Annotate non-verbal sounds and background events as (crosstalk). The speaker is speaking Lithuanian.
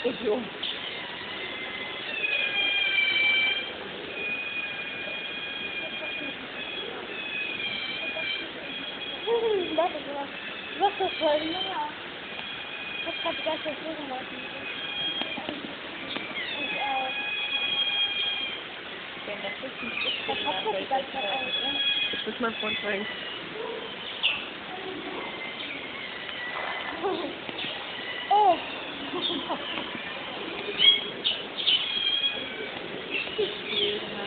Стадион. Да, была. Просто больная. Как капитация сложно. Как капитация сложно. It's just my phone ring. oh! (laughs) (laughs) Excuse.